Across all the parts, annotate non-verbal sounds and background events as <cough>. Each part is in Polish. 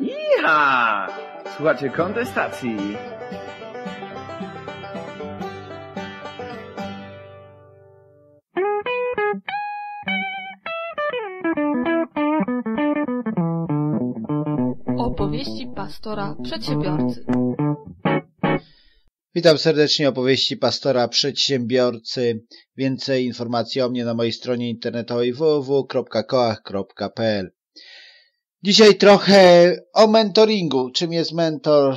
Iha! Słuchajcie kontestacji. Opowieści pastora przedsiębiorcy. Witam serdecznie opowieści pastora przedsiębiorcy. Więcej informacji o mnie na mojej stronie internetowej www.koach.pl Dzisiaj trochę o mentoringu. Czym jest mentor,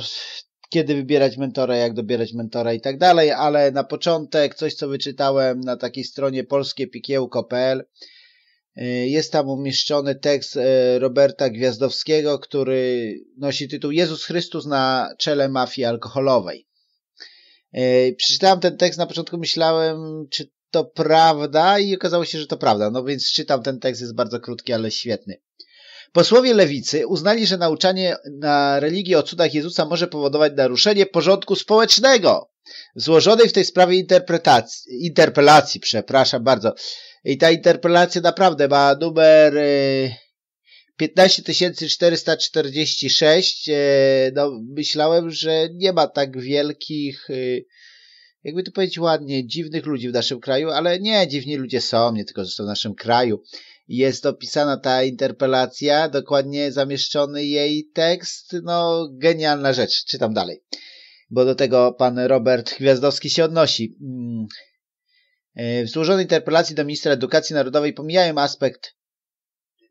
kiedy wybierać mentora, jak dobierać mentora i tak dalej, ale na początek coś, co wyczytałem na takiej stronie polskiepikiełko.pl jest tam umieszczony tekst e, Roberta Gwiazdowskiego, który nosi tytuł Jezus Chrystus na czele mafii alkoholowej. E, przeczytałem ten tekst, na początku myślałem, czy to prawda i okazało się, że to prawda. No więc czytam ten tekst, jest bardzo krótki, ale świetny. Posłowie lewicy uznali, że nauczanie na religii o cudach Jezusa może powodować naruszenie porządku społecznego. Złożonej w tej sprawie interpretacji, interpelacji, przepraszam bardzo, i ta interpelacja naprawdę ma numer 15446. E, no, myślałem, że nie ma tak wielkich, e, jakby to powiedzieć ładnie, dziwnych ludzi w naszym kraju, ale nie, dziwni ludzie są, nie tylko zresztą w naszym kraju. Jest opisana ta interpelacja, dokładnie zamieszczony jej tekst, no genialna rzecz, czytam dalej, bo do tego pan Robert Gwiazdowski się odnosi. Mm. E, w złożonej interpelacji do ministra edukacji narodowej pomijają aspekt,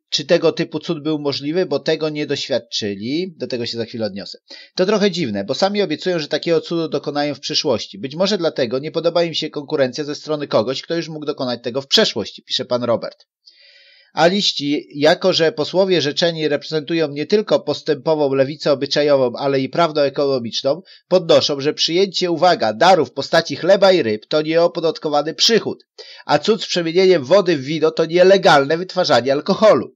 czy tego typu cud był możliwy, bo tego nie doświadczyli. Do tego się za chwilę odniosę. To trochę dziwne, bo sami obiecują, że takiego cudu dokonają w przyszłości. Być może dlatego nie podoba im się konkurencja ze strony kogoś, kto już mógł dokonać tego w przeszłości, pisze pan Robert a liści, jako że posłowie rzeczeni reprezentują nie tylko postępową lewicę obyczajową, ale i prawdę ekonomiczną, podnoszą, że przyjęcie, uwaga, darów w postaci chleba i ryb to nieopodatkowany przychód, a cud z przemienieniem wody w wino to nielegalne wytwarzanie alkoholu.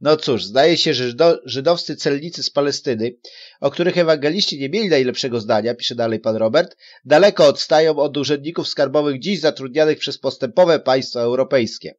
No cóż, zdaje się, że żydowscy celnicy z Palestyny, o których ewangeliści nie mieli najlepszego zdania, pisze dalej pan Robert, daleko odstają od urzędników skarbowych dziś zatrudnianych przez postępowe państwa europejskie.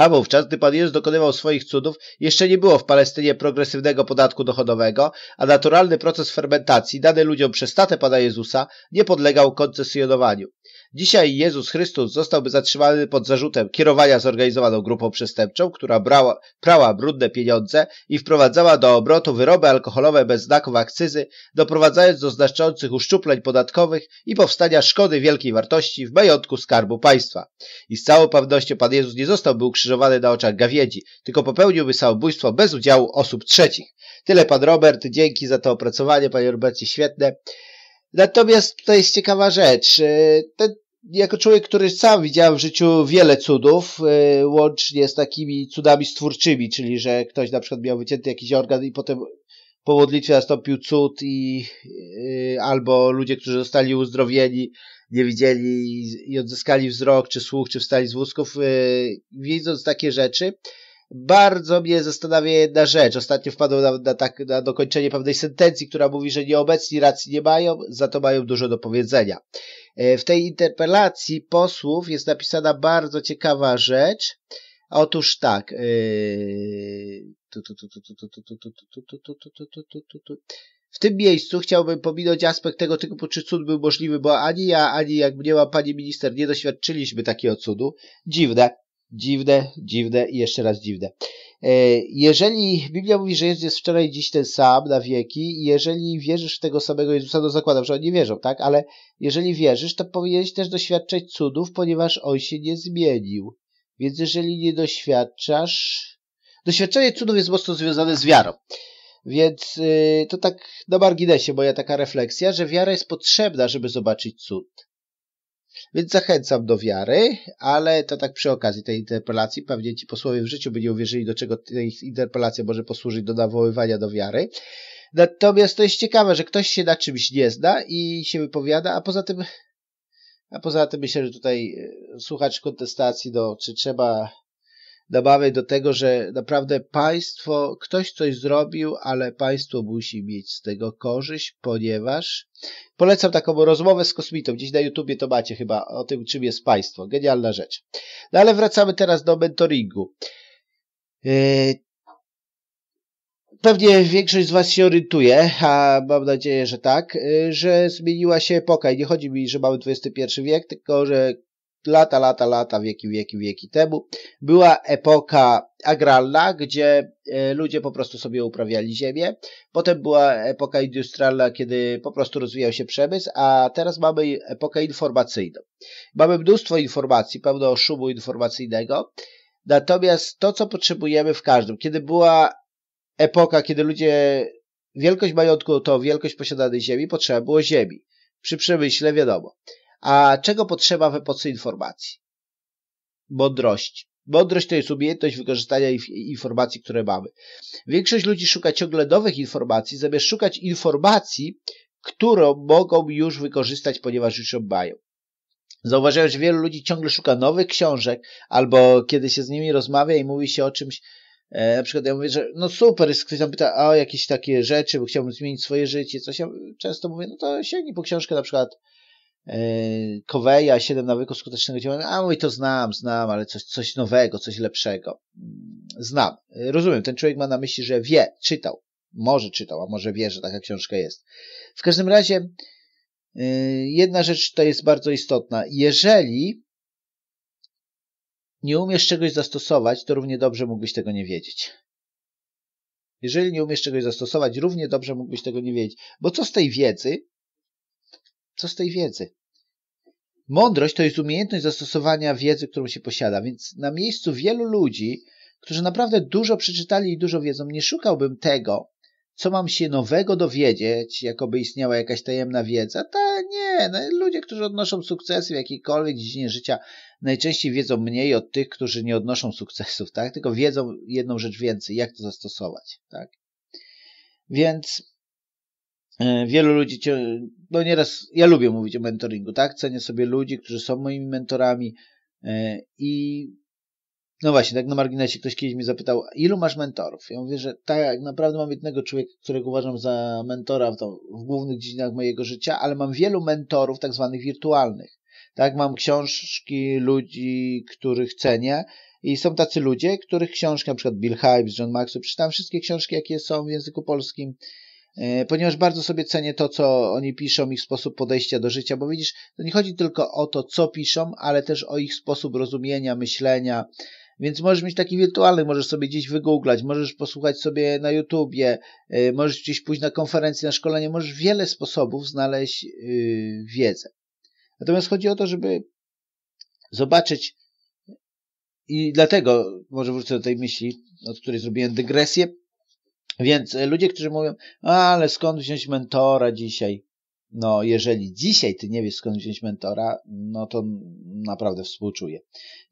A wówczas, gdy Pan Jezus dokonywał swoich cudów, jeszcze nie było w Palestynie progresywnego podatku dochodowego, a naturalny proces fermentacji dany ludziom przez statę Pana Jezusa nie podlegał koncesjonowaniu. Dzisiaj Jezus Chrystus zostałby zatrzymany pod zarzutem kierowania zorganizowaną grupą przestępczą, która brała, prała brudne pieniądze i wprowadzała do obrotu wyroby alkoholowe bez znaków akcyzy, doprowadzając do znaczących uszczupleń podatkowych i powstania szkody wielkiej wartości w majątku skarbu państwa. I z całą pewnością Pan Jezus nie zostałby ukrzyżowany na oczach gawiedzi, tylko popełniłby samobójstwo bez udziału osób trzecich. Tyle Pan Robert, dzięki za to opracowanie, Panie Robercie, świetne. Natomiast tutaj jest ciekawa rzecz. Ten, jako człowiek, który sam widział w życiu wiele cudów, e, łącznie z takimi cudami stwórczymi, czyli że ktoś na przykład miał wycięty jakiś organ i potem po modlitwie nastąpił cud i e, albo ludzie, którzy zostali uzdrowieni, nie widzieli i odzyskali wzrok, czy słuch, czy wstali z wózków, widząc takie rzeczy, bardzo mnie zastanawia jedna rzecz. Ostatnio wpadłem na, na, tak, na dokończenie pewnej sentencji, która mówi, że nieobecni racji nie mają, za to mają dużo do powiedzenia. W tej interpelacji posłów jest napisana bardzo ciekawa rzecz. Otóż tak. W tym miejscu chciałbym pominąć aspekt tego typu, czy cud był możliwy, bo ani ja, ani jak mnie ma pani minister, nie doświadczyliśmy takiego cudu. Dziwne. Dziwne, dziwne i jeszcze raz dziwne. E, jeżeli Biblia mówi, że Jezus jest wczoraj i dziś ten sam na wieki, jeżeli wierzysz w tego samego Jezusa, no zakładam, że oni nie wierzą, tak? Ale jeżeli wierzysz, to powinieneś też doświadczać cudów, ponieważ On się nie zmienił. Więc jeżeli nie doświadczasz... Doświadczenie cudów jest mocno związane z wiarą. Więc yy, to tak na marginesie moja taka refleksja, że wiara jest potrzebna, żeby zobaczyć cud. Więc zachęcam do wiary, ale to tak przy okazji tej interpelacji. Pewnie ci posłowie w życiu by nie uwierzyli, do czego ich interpelacja może posłużyć do nawoływania do wiary. Natomiast to jest ciekawe, że ktoś się na czymś nie zna i się wypowiada, a poza tym, a poza tym myślę, że tutaj e, słuchacz kontestacji, no, czy trzeba namawiać do tego, że naprawdę państwo, ktoś coś zrobił, ale państwo musi mieć z tego korzyść, ponieważ polecam taką rozmowę z kosmitą. Gdzieś na YouTubie to macie chyba o tym, czym jest państwo. Genialna rzecz. No ale wracamy teraz do mentoringu. Yy, pewnie większość z Was się orientuje, a mam nadzieję, że tak, y, że zmieniła się epoka i nie chodzi mi, że mamy XXI wiek, tylko że lata, lata, lata, wieki, wieki, wieki temu była epoka agralna, gdzie y, ludzie po prostu sobie uprawiali ziemię. Potem była epoka industrialna, kiedy po prostu rozwijał się przemysł, a teraz mamy epokę informacyjną. Mamy mnóstwo informacji, pełno szumu informacyjnego, natomiast to, co potrzebujemy w każdym, kiedy była epoka, kiedy ludzie, wielkość majątku to wielkość posiadanej ziemi, potrzeba było ziemi. Przy przemyśle wiadomo. A czego potrzeba w epoce informacji? Mądrości. Mądrość to jest umiejętność wykorzystania informacji, które mamy. Większość ludzi szuka ciągle nowych informacji, zamiast szukać informacji, którą mogą już wykorzystać, ponieważ już ją mają. Zauważyłem, że wielu ludzi ciągle szuka nowych książek, albo kiedy się z nimi rozmawia i mówi się o czymś, E, na przykład ja mówię, że no super, ktoś tam pyta o jakieś takie rzeczy, bo chciałbym zmienić swoje życie, coś ja często mówię, no to sięgnij po książkę na przykład e, Coveya, 7 nawyków skutecznego działania, a mówię, to znam, znam, ale coś, coś nowego, coś lepszego. Mm, znam, rozumiem, ten człowiek ma na myśli, że wie, czytał, może czytał, a może wie, że taka książka jest. W każdym razie e, jedna rzecz to jest bardzo istotna. Jeżeli nie umiesz czegoś zastosować, to równie dobrze mógłbyś tego nie wiedzieć. Jeżeli nie umiesz czegoś zastosować, równie dobrze mógłbyś tego nie wiedzieć. Bo co z tej wiedzy? Co z tej wiedzy? Mądrość to jest umiejętność zastosowania wiedzy, którą się posiada, więc na miejscu wielu ludzi, którzy naprawdę dużo przeczytali i dużo wiedzą, nie szukałbym tego, co mam się nowego dowiedzieć, jakoby istniała jakaś tajemna wiedza. Ta nie, no, ludzie, którzy odnoszą sukcesy w jakiejkolwiek dziedzinie życia, najczęściej wiedzą mniej od tych, którzy nie odnoszą sukcesów, tak? Tylko wiedzą jedną rzecz więcej, jak to zastosować, tak? Więc wielu ludzi, no nieraz, ja lubię mówić o mentoringu, tak? Cenię sobie ludzi, którzy są moimi mentorami e, i no właśnie, tak na marginesie ktoś kiedyś mnie zapytał, ilu masz mentorów? Ja mówię, że tak, naprawdę mam jednego człowieka, którego uważam za mentora w, w głównych dziedzinach mojego życia, ale mam wielu mentorów tak zwanych wirtualnych. Tak, mam książki ludzi, których cenię i są tacy ludzie, których książki, na przykład Bill Hybes, John Maxwell, przeczytam wszystkie książki, jakie są w języku polskim, e, ponieważ bardzo sobie cenię to, co oni piszą, ich sposób podejścia do życia, bo widzisz, to nie chodzi tylko o to, co piszą, ale też o ich sposób rozumienia, myślenia, więc możesz mieć taki wirtualny, możesz sobie gdzieś wygooglać, możesz posłuchać sobie na YouTubie, e, możesz gdzieś pójść na konferencję, na szkolenie, możesz wiele sposobów znaleźć yy, wiedzę. Natomiast chodzi o to, żeby zobaczyć i dlatego może wrócę do tej myśli, od której zrobiłem dygresję. Więc e, ludzie, którzy mówią, ale skąd wziąć mentora dzisiaj? No, jeżeli dzisiaj ty nie wiesz skąd wziąć mentora, no to naprawdę współczuję.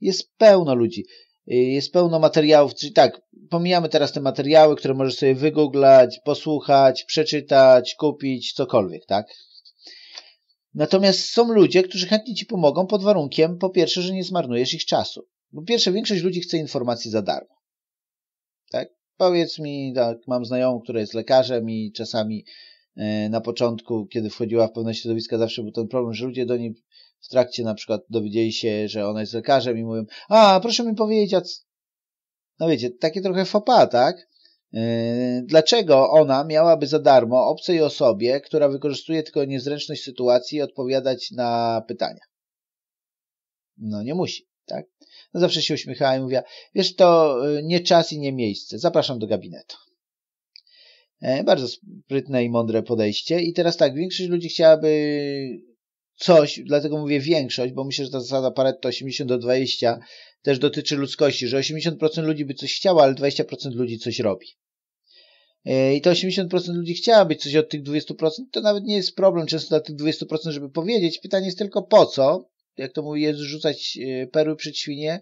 Jest pełno ludzi. Y, jest pełno materiałów, czyli tak, pomijamy teraz te materiały, które możesz sobie wygooglać, posłuchać, przeczytać, kupić, cokolwiek, tak? Natomiast są ludzie, którzy chętnie ci pomogą pod warunkiem, po pierwsze, że nie zmarnujesz ich czasu. Po pierwsze, większość ludzi chce informacji za darmo. Tak? Powiedz mi, tak, mam znajomą, która jest lekarzem i czasami e, na początku, kiedy wchodziła w pewne środowiska, zawsze był ten problem, że ludzie do niej w trakcie na przykład dowiedzieli się, że ona jest lekarzem i mówią, a proszę mi powiedzieć, a no wiecie, takie trochę fopa, tak? Yy, dlaczego ona miałaby za darmo obcej osobie, która wykorzystuje tylko niezręczność sytuacji, odpowiadać na pytania? No nie musi, tak? No zawsze się uśmiechała i mówiła, wiesz, to yy, nie czas i nie miejsce, zapraszam do gabinetu. E, bardzo sprytne i mądre podejście. I teraz tak, większość ludzi chciałaby coś, dlatego mówię większość, bo myślę, że ta zasada Pareto 80 do 20 też dotyczy ludzkości, że 80% ludzi by coś chciało, ale 20% ludzi coś robi. E, I to 80% ludzi chciałaby coś od tych 20%, to nawet nie jest problem często dla tych 20%, żeby powiedzieć. Pytanie jest tylko po co, jak to mówi, jest rzucać e, perły przed świnie,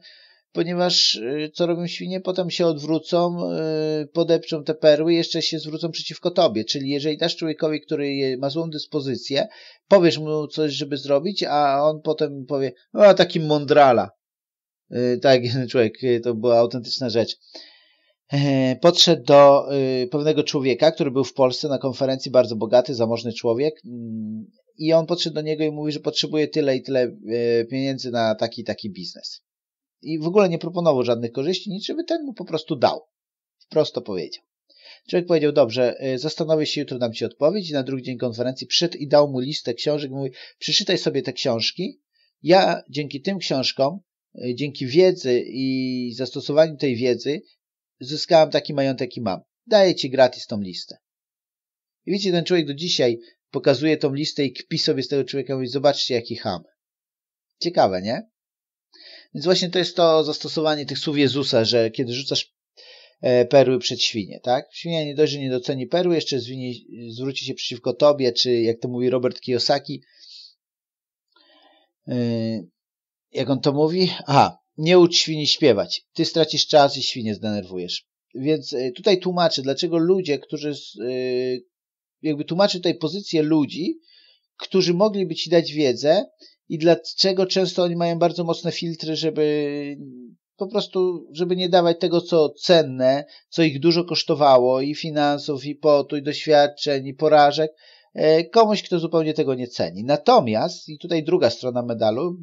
ponieważ y, co robią świnie? Potem się odwrócą, y, podepczą te perły jeszcze się zwrócą przeciwko tobie. Czyli jeżeli dasz człowiekowi, który ma złą dyspozycję, powiesz mu coś, żeby zrobić, a on potem powie, o taki mądrala. Tak, jeden <laughs> człowiek, to była autentyczna rzecz. E, podszedł do pewnego człowieka, który był w Polsce na konferencji, bardzo bogaty, zamożny człowiek mm, i on podszedł do niego i mówi, że potrzebuje tyle i tyle pieniędzy na taki taki biznes i w ogóle nie proponował żadnych korzyści, nic, żeby ten mu po prostu dał. Wprost to powiedział. Człowiek powiedział, dobrze, y, zastanowię się, jutro dam ci odpowiedź i na drugi dzień konferencji przyszedł i dał mu listę książek, mówi, przeczytaj sobie te książki, ja dzięki tym książkom, y, dzięki wiedzy i zastosowaniu tej wiedzy zyskałem taki majątek i mam. Daję ci gratis tą listę. I wiecie, ten człowiek do dzisiaj pokazuje tą listę i kpi sobie z tego człowieka i mówi, zobaczcie jaki ham. Ciekawe, nie? Więc właśnie to jest to zastosowanie tych słów Jezusa, że kiedy rzucasz e, perły przed świnie, tak? Świnia nie dość, że nie doceni perły, jeszcze zwinie, zwróci się przeciwko tobie, czy jak to mówi Robert Kiyosaki, e, jak on to mówi? Aha, nie ucz świni śpiewać. Ty stracisz czas i świnie zdenerwujesz. Więc e, tutaj tłumaczę, dlaczego ludzie, którzy jakby tłumaczę tutaj pozycję ludzi, którzy mogliby ci dać wiedzę i dlaczego często oni mają bardzo mocne filtry, żeby po prostu, żeby nie dawać tego, co cenne, co ich dużo kosztowało i finansów, i potu, i doświadczeń, i porażek, e, komuś, kto zupełnie tego nie ceni. Natomiast, i tutaj druga strona medalu,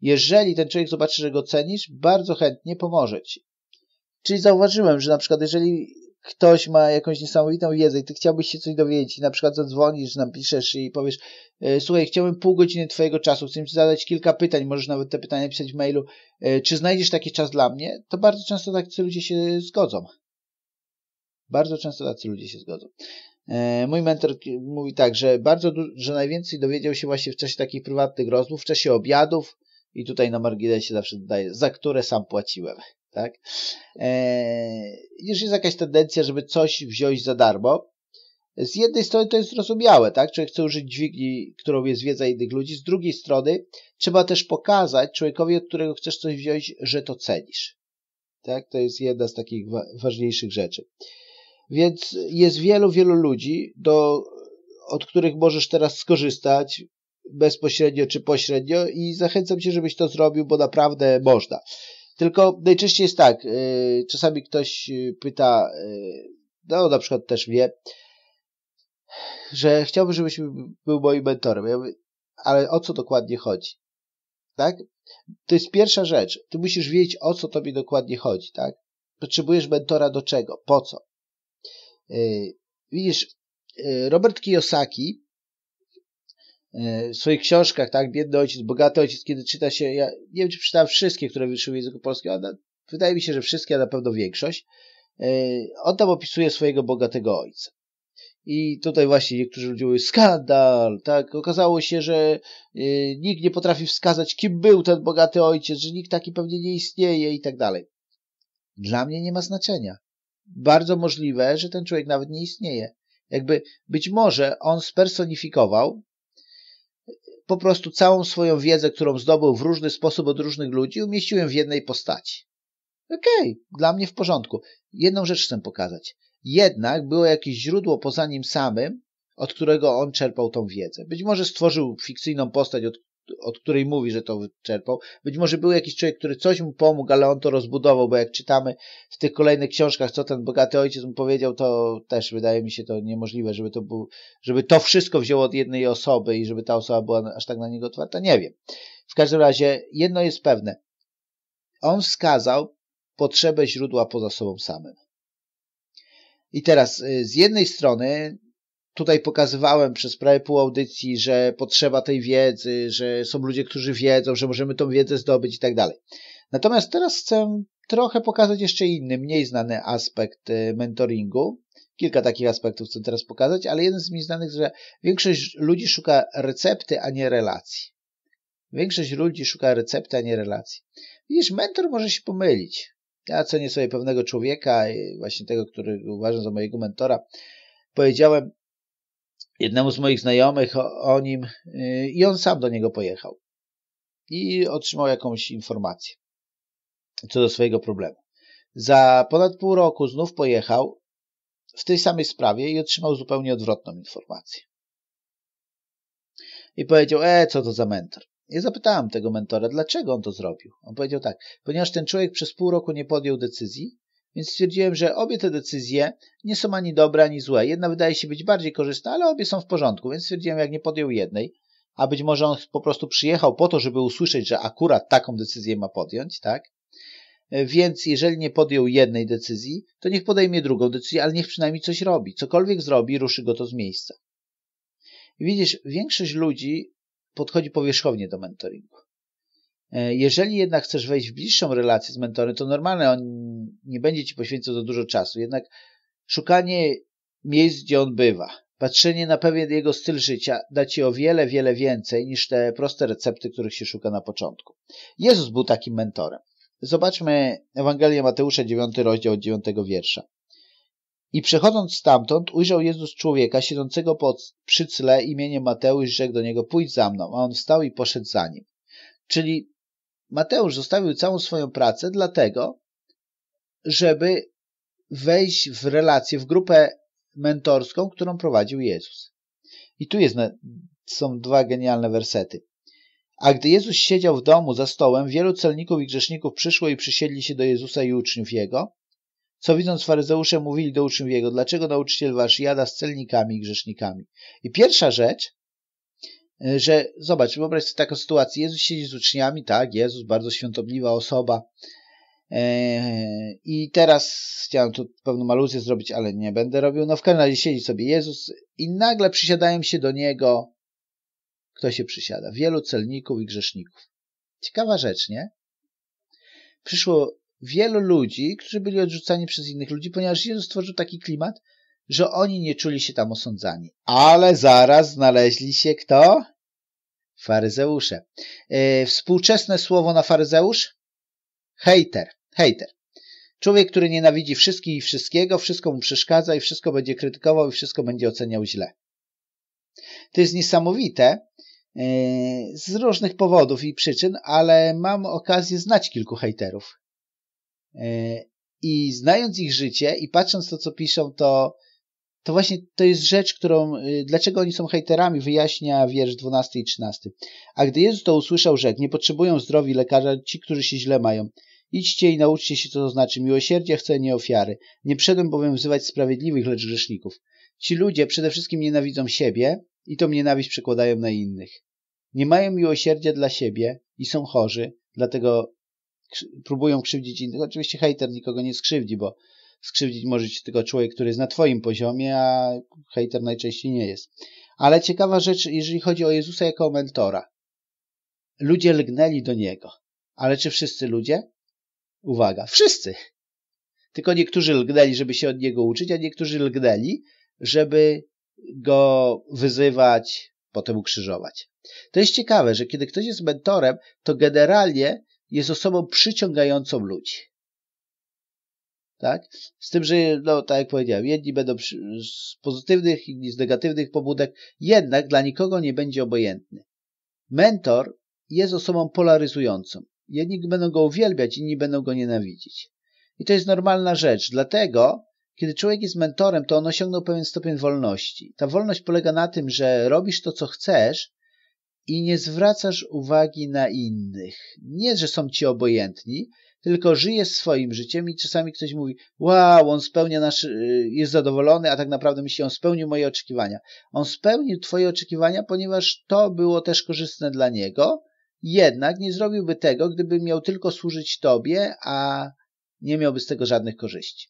jeżeli ten człowiek zobaczy, że go cenisz, bardzo chętnie pomoże ci. Czyli zauważyłem, że na przykład jeżeli ktoś ma jakąś niesamowitą wiedzę i ty chciałbyś się coś dowiedzieć i na przykład zadzwonisz, napiszesz i powiesz e, słuchaj, chciałbym pół godziny twojego czasu, chcę ci zadać kilka pytań, możesz nawet te pytania pisać w mailu, e, czy znajdziesz taki czas dla mnie? To bardzo często tacy ludzie się zgodzą. Bardzo często tacy ludzie się zgodzą. E, mój mentor mówi tak, że bardzo że najwięcej dowiedział się właśnie w czasie takich prywatnych rozmów, w czasie obiadów i tutaj na marginesie zawsze dodaję, za które sam płaciłem tak? Eee, jest jakaś tendencja, żeby coś wziąć za darmo. Z jednej strony to jest zrozumiałe, tak? Człowiek chce użyć dźwigni, którą jest wiedza innych ludzi. Z drugiej strony trzeba też pokazać człowiekowi, od którego chcesz coś wziąć, że to cenisz. Tak? To jest jedna z takich wa ważniejszych rzeczy. Więc jest wielu, wielu ludzi, do, od których możesz teraz skorzystać bezpośrednio czy pośrednio i zachęcam cię, żebyś to zrobił, bo naprawdę można. Tylko najczęściej jest tak, y, czasami ktoś y, pyta, y, no na przykład też wie, że chciałby, żebyś był moim mentorem. Ja mówię, ale o co dokładnie chodzi? Tak? To jest pierwsza rzecz. Ty musisz wiedzieć, o co tobie dokładnie chodzi, tak? Potrzebujesz mentora do czego? Po co? Widzisz, Robert Kiyosaki w swoich książkach, tak, Biedny Ojciec, Bogaty Ojciec, kiedy czyta się, ja nie wiem, czy przeczytałem wszystkie, które wyszły w języku polskim, ale wydaje mi się, że wszystkie, a na pewno większość. E, on tam opisuje swojego bogatego ojca. I tutaj właśnie niektórzy ludzie mówią, skandal, tak, okazało się, że e, nikt nie potrafi wskazać, kim był ten bogaty ojciec, że nikt taki pewnie nie istnieje i tak dalej. Dla mnie nie ma znaczenia. Bardzo możliwe, że ten człowiek nawet nie istnieje. Jakby być może on spersonifikował po prostu całą swoją wiedzę, którą zdobył w różny sposób od różnych ludzi, umieściłem w jednej postaci. Okej, okay, dla mnie w porządku. Jedną rzecz chcę pokazać. Jednak było jakieś źródło poza nim samym, od którego on czerpał tą wiedzę. Być może stworzył fikcyjną postać, od od której mówi, że to wyczerpał. Być może był jakiś człowiek, który coś mu pomógł, ale on to rozbudował, bo jak czytamy w tych kolejnych książkach, co ten bogaty ojciec mu powiedział, to też wydaje mi się to niemożliwe, żeby to, był, żeby to wszystko wzięło od jednej osoby i żeby ta osoba była aż tak na niego otwarta. Nie wiem. W każdym razie jedno jest pewne. On wskazał potrzebę źródła poza sobą samym. I teraz y, z jednej strony tutaj pokazywałem przez prawie pół audycji, że potrzeba tej wiedzy, że są ludzie, którzy wiedzą, że możemy tą wiedzę zdobyć i tak dalej. Natomiast teraz chcę trochę pokazać jeszcze inny, mniej znany aspekt y, mentoringu. Kilka takich aspektów chcę teraz pokazać, ale jeden z mi znanych, że większość ludzi szuka recepty, a nie relacji. Większość ludzi szuka recepty, a nie relacji. Widzisz, mentor może się pomylić. Ja cenię sobie pewnego człowieka, właśnie tego, który uważam za mojego mentora. Powiedziałem, jednemu z moich znajomych o, o nim y, i on sam do niego pojechał i otrzymał jakąś informację co do swojego problemu. Za ponad pół roku znów pojechał w tej samej sprawie i otrzymał zupełnie odwrotną informację. I powiedział, e, co to za mentor? Ja zapytałem tego mentora, dlaczego on to zrobił. On powiedział tak, ponieważ ten człowiek przez pół roku nie podjął decyzji, więc stwierdziłem, że obie te decyzje nie są ani dobre, ani złe. Jedna wydaje się być bardziej korzystna, ale obie są w porządku, więc stwierdziłem, jak nie podjął jednej, a być może on po prostu przyjechał po to, żeby usłyszeć, że akurat taką decyzję ma podjąć, tak? Więc jeżeli nie podjął jednej decyzji, to niech podejmie drugą decyzję, ale niech przynajmniej coś robi. Cokolwiek zrobi, ruszy go to z miejsca. I widzisz, większość ludzi podchodzi powierzchownie do mentoringu. E, jeżeli jednak chcesz wejść w bliższą relację z mentorem, to normalne, on nie będzie ci poświęcał za dużo czasu. Jednak szukanie miejsc, gdzie on bywa, patrzenie na pewien jego styl życia da ci o wiele, wiele więcej niż te proste recepty, których się szuka na początku. Jezus był takim mentorem. Zobaczmy Ewangelię Mateusza, 9 rozdział od 9 wiersza. I przechodząc stamtąd, ujrzał Jezus człowieka siedzącego pod, przy cle imieniem Mateusz, rzekł do niego, pójdź za mną, a on wstał i poszedł za nim. Czyli Mateusz zostawił całą swoją pracę dlatego, żeby wejść w relację, w grupę mentorską, którą prowadził Jezus. I tu jest, są dwa genialne wersety. A gdy Jezus siedział w domu za stołem, wielu celników i grzeszników przyszło i przysiedli się do Jezusa i uczniów Jego, co widząc faryzeusze mówili do uczniów Jego, dlaczego nauczyciel wasz jada z celnikami i grzesznikami. I pierwsza rzecz, że zobacz, wyobraź sobie taką sytuację, Jezus siedzi z uczniami, tak, Jezus, bardzo świątobliwa osoba, e, i teraz chciałem tu pewną aluzję zrobić, ale nie będę robił. No w każdym razie siedzi sobie Jezus i nagle przysiadają się do Niego kto się przysiada? Wielu celników i grzeszników. Ciekawa rzecz, nie? Przyszło wielu ludzi, którzy byli odrzucani przez innych ludzi, ponieważ Jezus stworzył taki klimat, że oni nie czuli się tam osądzani. Ale zaraz znaleźli się kto? Faryzeusze. Yy, współczesne słowo na faryzeusz? Hejter. Hejter. Człowiek, który nienawidzi wszystkich i wszystkiego, wszystko mu przeszkadza i wszystko będzie krytykował i wszystko będzie oceniał źle. To jest niesamowite e, z różnych powodów i przyczyn, ale mam okazję znać kilku hejterów. E, I znając ich życie i patrząc to, co piszą, to, to właśnie to jest rzecz, którą, e, dlaczego oni są hejterami, wyjaśnia wiersz 12 i 13. A gdy Jezus to usłyszał, rzekł, nie potrzebują zdrowi lekarza ci, którzy się źle mają. Idźcie i nauczcie się, co to znaczy miłosierdzie chcę, nie ofiary. Nie przyszedłem bowiem wzywać sprawiedliwych, lecz grzeszników. Ci ludzie przede wszystkim nienawidzą siebie, i tą nienawiść przekładają na innych. Nie mają miłosierdzia dla siebie i są chorzy, dlatego próbują krzywdzić innych. Oczywiście hejter nikogo nie skrzywdzi, bo skrzywdzić może się tylko człowiek, który jest na twoim poziomie, a hejter najczęściej nie jest. Ale ciekawa rzecz, jeżeli chodzi o Jezusa jako mentora. Ludzie lgnęli do Niego. Ale czy wszyscy ludzie? Uwaga, wszyscy. Tylko niektórzy lgnęli, żeby się od Niego uczyć, a niektórzy lgnęli, żeby go wyzywać, potem ukrzyżować. To jest ciekawe, że kiedy ktoś jest mentorem, to generalnie jest osobą przyciągającą ludzi. Tak? Z tym, że, no, tak jak powiedziałem, jedni będą z pozytywnych, inni z negatywnych pobudek, jednak dla nikogo nie będzie obojętny. Mentor jest osobą polaryzującą. Jedni będą go uwielbiać, inni będą go nienawidzić. I to jest normalna rzecz. Dlatego kiedy człowiek jest mentorem, to on osiągnął pewien stopień wolności. Ta wolność polega na tym, że robisz to, co chcesz i nie zwracasz uwagi na innych. Nie, że są ci obojętni, tylko żyjesz swoim życiem i czasami ktoś mówi, wow, on spełnia nasz, y, jest zadowolony, a tak naprawdę myśli, on spełnił moje oczekiwania. On spełnił twoje oczekiwania, ponieważ to było też korzystne dla niego, jednak nie zrobiłby tego, gdyby miał tylko służyć tobie, a nie miałby z tego żadnych korzyści.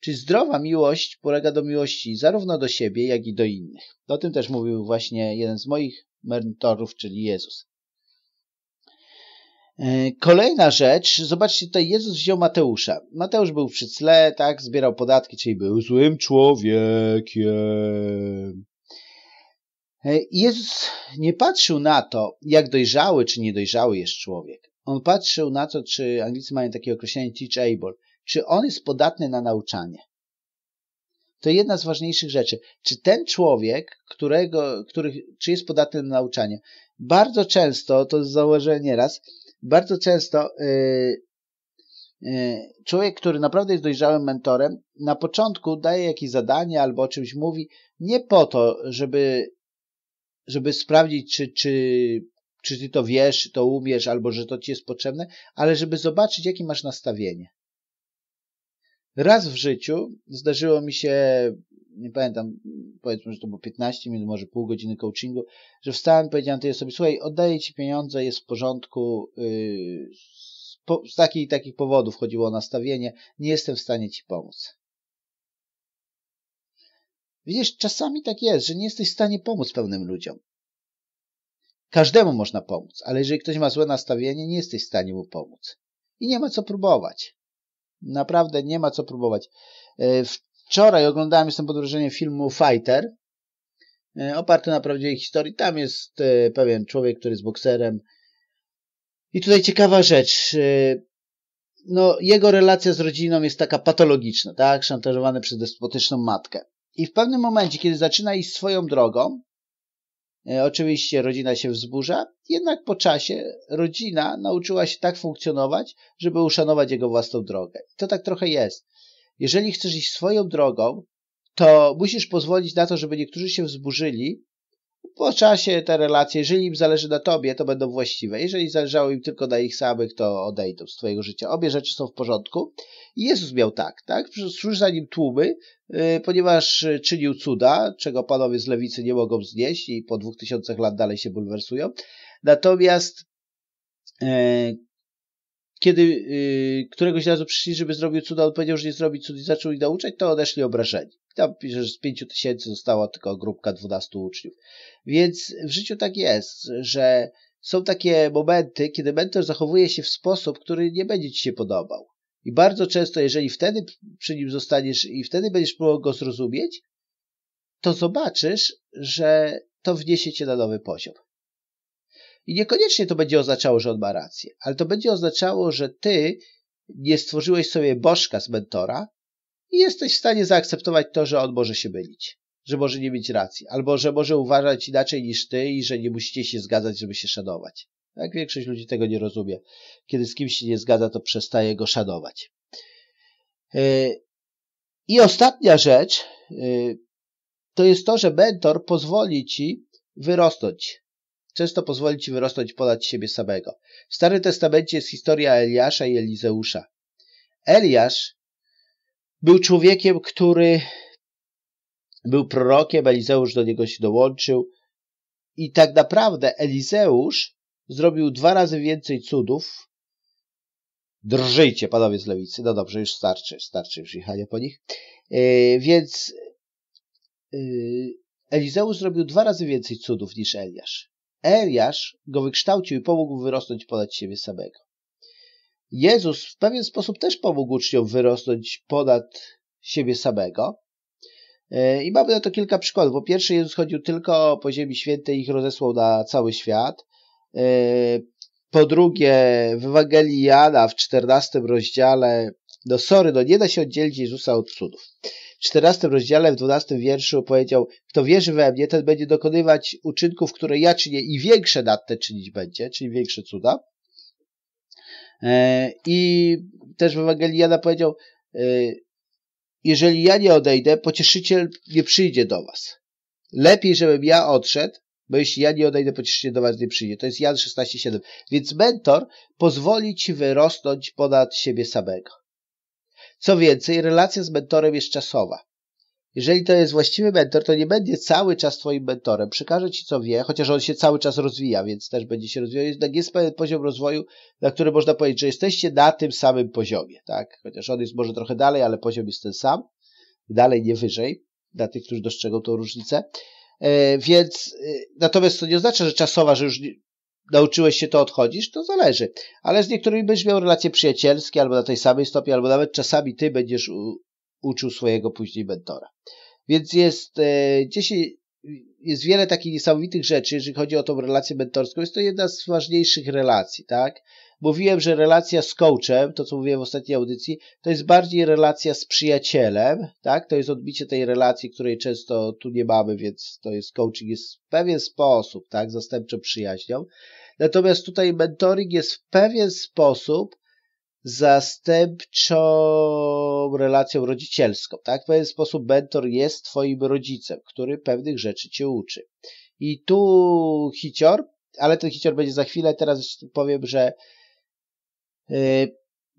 Czy zdrowa miłość polega do miłości zarówno do siebie, jak i do innych? O tym też mówił właśnie jeden z moich mentorów, czyli Jezus. E, kolejna rzecz, zobaczcie, tutaj Jezus wziął Mateusza. Mateusz był przy tle, tak, zbierał podatki, czyli był złym człowiekiem. E, Jezus nie patrzył na to, jak dojrzały czy niedojrzały jest człowiek. On patrzył na to, czy Anglicy mają takie określenie teachable, czy on jest podatny na nauczanie. To jedna z ważniejszych rzeczy. Czy ten człowiek, którego, który, czy jest podatny na nauczanie? Bardzo często, to zauważyłem nieraz, bardzo często yy, yy, człowiek, który naprawdę jest dojrzałym mentorem, na początku daje jakieś zadanie albo o czymś mówi, nie po to, żeby, żeby sprawdzić, czy, czy, czy ty to wiesz, to umiesz, albo że to ci jest potrzebne, ale żeby zobaczyć, jakie masz nastawienie. Raz w życiu zdarzyło mi się, nie pamiętam, powiedzmy, że to było 15 minut, może pół godziny coachingu, że wstałem i powiedziałem tej osobie, słuchaj, oddaję ci pieniądze, jest w porządku, yy, po, z takich takich powodów chodziło o nastawienie, nie jestem w stanie ci pomóc. Widzisz, czasami tak jest, że nie jesteś w stanie pomóc pewnym ludziom. Każdemu można pomóc, ale jeżeli ktoś ma złe nastawienie, nie jesteś w stanie mu pomóc. I nie ma co próbować. Naprawdę nie ma co próbować. E, wczoraj oglądałem, jestem pod wrażeniem filmu Fighter, e, oparty na prawdziwej historii. Tam jest e, pewien człowiek, który jest bokserem. I tutaj ciekawa rzecz. No, jego relacja z rodziną jest taka patologiczna, tak? Szantażowany przez despotyczną matkę. I w pewnym momencie, kiedy zaczyna iść swoją drogą, E, oczywiście rodzina się wzburza, jednak po czasie rodzina nauczyła się tak funkcjonować, żeby uszanować jego własną drogę. I to tak trochę jest. Jeżeli chcesz iść swoją drogą, to musisz pozwolić na to, żeby niektórzy się wzburzyli, po czasie te relacje, jeżeli im zależy na tobie, to będą właściwe. Jeżeli zależało im tylko na ich samych, to odejdą z twojego życia. Obie rzeczy są w porządku. I Jezus miał tak, tak? Służy za nim tłumy, yy, ponieważ czynił cuda, czego panowie z lewicy nie mogą znieść i po dwóch tysiącach lat dalej się bulwersują. Natomiast yy, kiedy yy, któregoś razu przyszli, żeby zrobił cuda, on powiedział, że nie zrobi cud i zaczął ich nauczać, to odeszli obrażeni. Tam pisze, że z pięciu tysięcy została tylko grupka dwunastu uczniów. Więc w życiu tak jest, że są takie momenty, kiedy mentor zachowuje się w sposób, który nie będzie ci się podobał. I bardzo często, jeżeli wtedy przy nim zostaniesz i wtedy będziesz próbował go zrozumieć, to zobaczysz, że to wniesie cię na nowy poziom. I niekoniecznie to będzie oznaczało, że on ma rację, ale to będzie oznaczało, że ty nie stworzyłeś sobie bożka z mentora i jesteś w stanie zaakceptować to, że on może się mylić, że może nie mieć racji, albo że może uważać inaczej niż ty i że nie musicie się zgadzać, żeby się szanować. Tak większość ludzi tego nie rozumie. Kiedy z kimś się nie zgadza, to przestaje go szanować. E, I ostatnia rzecz e, to jest to, że mentor pozwoli ci wyrosnąć często pozwoli ci wyrosnąć ponad siebie samego. W Starym Testamencie jest historia Eliasza i Elizeusza. Eliasz był człowiekiem, który był prorokiem, Elizeusz do niego się dołączył i tak naprawdę Elizeusz zrobił dwa razy więcej cudów. Drżyjcie, panowie z lewicy. No dobrze, już starczy, starczy już jechania po nich. Yy, więc yy, Elizeusz zrobił dwa razy więcej cudów niż Eliasz. Eliasz go wykształcił i pomógł wyrosnąć ponad siebie samego. Jezus w pewien sposób też pomógł uczniom wyrosnąć ponad siebie samego. E, I mamy na to kilka przykładów. Po pierwsze, Jezus chodził tylko po Ziemi Świętej i ich rozesłał na cały świat. E, po drugie, w Ewangelii Jana w 14 rozdziale, no sorry, no nie da się oddzielić Jezusa od cudów. 14 rozdziale, w 12 wierszu powiedział, kto wierzy we mnie, ten będzie dokonywać uczynków, które ja czynię i większe nad te czynić będzie, czyli większe cuda. E, I też w Ewangelii Jana powiedział, e, jeżeli ja nie odejdę, pocieszyciel nie przyjdzie do was. Lepiej, żebym ja odszedł, bo jeśli ja nie odejdę, pocieszyciel do was nie przyjdzie. To jest Jan 16,7. Więc mentor pozwoli ci wyrosnąć ponad siebie samego. Co więcej, relacja z mentorem jest czasowa. Jeżeli to jest właściwy mentor, to nie będzie cały czas twoim mentorem. Przekaże ci co wie, chociaż on się cały czas rozwija, więc też będzie się rozwijał. Jednak jest pewien poziom rozwoju, na który można powiedzieć, że jesteście na tym samym poziomie, tak? Chociaż on jest może trochę dalej, ale poziom jest ten sam. Dalej, nie wyżej, dla tych, którzy dostrzegą tą różnicę. E, więc, e, natomiast to nie oznacza, że czasowa, że już nauczyłeś się, to odchodzisz, to zależy. Ale z niektórymi będziesz miał relacje przyjacielskie, albo na tej samej stopie, albo nawet czasami ty będziesz u, uczył swojego później mentora. Więc jest, e, jest wiele takich niesamowitych rzeczy, jeżeli chodzi o tą relację mentorską. Jest to jedna z ważniejszych relacji, tak? Mówiłem, że relacja z coachem, to co mówiłem w ostatniej audycji, to jest bardziej relacja z przyjacielem, tak? To jest odbicie tej relacji, której często tu nie mamy, więc to jest coaching jest w pewien sposób, tak? Zastępczą przyjaźnią. Natomiast tutaj mentoring jest w pewien sposób zastępczą relacją rodzicielską. Tak? W pewien sposób mentor jest twoim rodzicem, który pewnych rzeczy cię uczy. I tu hicior, ale ten hicior będzie za chwilę, teraz powiem, że yy,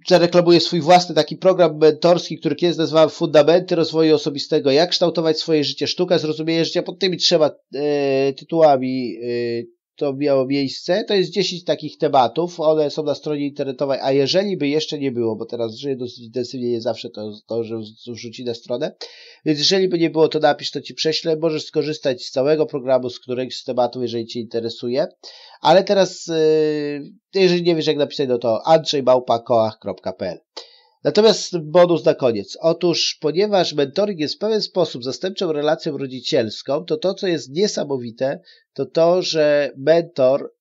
zareklamuję swój własny taki program mentorski, który kiedyś nazwałem Fundamenty Rozwoju Osobistego. Jak kształtować swoje życie? Sztuka zrozumienia życia pod tymi trzema yy, tytułami yy, to miało miejsce. To jest 10 takich tematów, one są na stronie internetowej, a jeżeli by jeszcze nie było, bo teraz żyję dosyć intensywnie, nie zawsze to, to że wrzuci na stronę, więc jeżeli by nie było, to napisz, to ci prześlę. Możesz skorzystać z całego programu, z któregoś z tematów, jeżeli cię interesuje. Ale teraz, yy, jeżeli nie wiesz jak napisać, no to andrzejmałpakoach.pl Natomiast bonus na koniec. Otóż, ponieważ mentoring jest w pewien sposób zastępczą relacją rodzicielską, to to, co jest niesamowite, to to, że mentor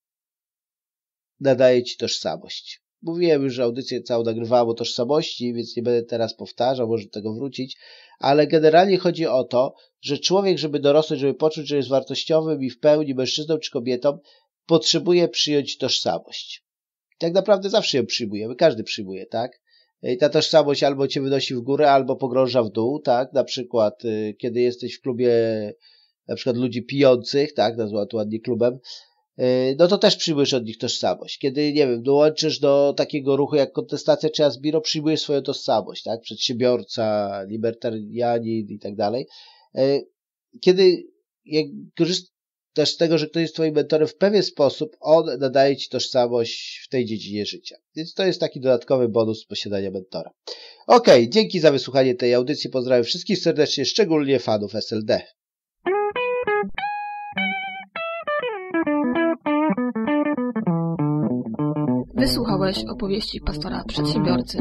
nadaje ci tożsamość. Mówiłem już, że audycję całą nagrywałem o tożsamości, więc nie będę teraz powtarzał, może do tego wrócić, ale generalnie chodzi o to, że człowiek, żeby dorosnąć, żeby poczuć, że jest wartościowym i w pełni mężczyzną czy kobietą, potrzebuje przyjąć tożsamość. Tak naprawdę zawsze ją przyjmujemy, każdy przyjmuje, tak? I ta tożsamość albo cię wynosi w górę, albo pogrąża w dół, tak? Na przykład, y, kiedy jesteś w klubie na przykład ludzi pijących, tak? Nazwa to ładnie klubem, y, no to też przyjmujesz od nich tożsamość. Kiedy, nie wiem, dołączysz do takiego ruchu jak kontestacja czy Asbiro, przyjmujesz swoją tożsamość, tak? Przedsiębiorca, libertarianin i tak dalej. Y, kiedy jak korzyst też z tego, że ktoś jest twoim mentorem w pewien sposób, on nadaje ci tożsamość w tej dziedzinie życia. Więc to jest taki dodatkowy bonus posiadania mentora. Ok, dzięki za wysłuchanie tej audycji. Pozdrawiam wszystkich serdecznie, szczególnie fanów SLD. Wysłuchałeś opowieści pastora przedsiębiorcy.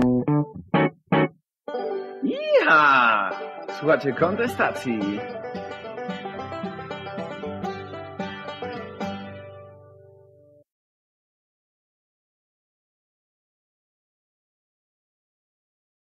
Iha! Słuchajcie kontestacji.